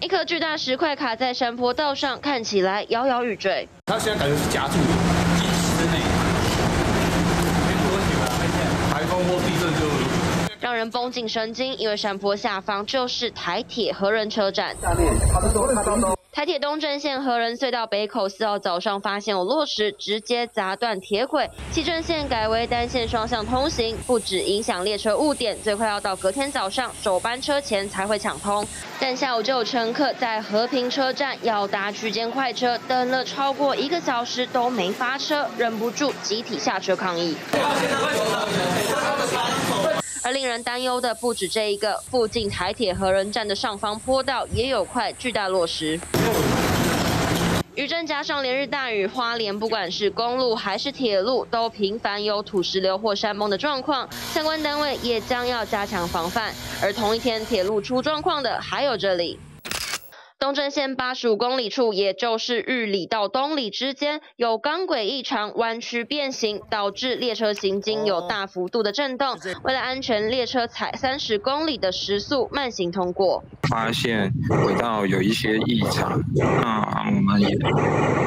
一颗巨大石块卡在山坡道上，看起来摇摇欲坠。它现在感觉是夹住的，几十之内，没多久啊，台风或地震就。让人绷紧神经，因为山坡下方就是台铁和仁车站。台铁东镇线和仁隧道北口四号早上发现有落石，直接砸断铁轨，七正线改为单线双向通行，不止影响列车误点，最快要到隔天早上首班车前才会抢通。但下午就有乘客在和平车站要搭区间快车，等了超过一个小时都没发车，忍不住集体下车抗议。令人担忧的不止这一个，附近台铁和仁站的上方坡道也有块巨大落石。余震加上连日大雨，花莲不管是公路还是铁路，都频繁有土石流或山崩的状况，相关单位也将要加强防范。而同一天铁路出状况的还有这里。东正线八十五公里处，也就是日里到东里之间，有钢轨异常弯曲变形，导致列车行经有大幅度的震动。为了安全，列车采三十公里的时速慢行通过。发现轨道有一些异常，那我们也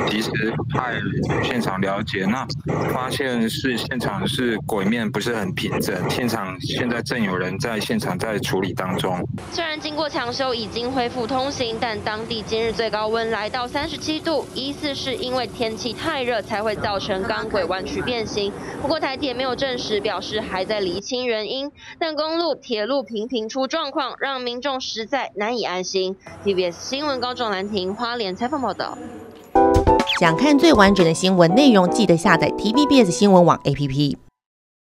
及时派现场了解。那发现是现场是轨面不是很平整，现场现在正有人在现场在处理当中。虽然经过抢修已经恢复通行，但当地今日最高温来到三十七度，疑似是因为天气太热才会造成钢轨弯曲变形。不过台铁没有证实，表示还在厘清原因。但公路、铁路频频出状况，让民众实在难以安心。TBS 新闻高中兰亭花莲采访报道。想看最完整的新闻内容，记得下载 TVBS 新闻网 APP。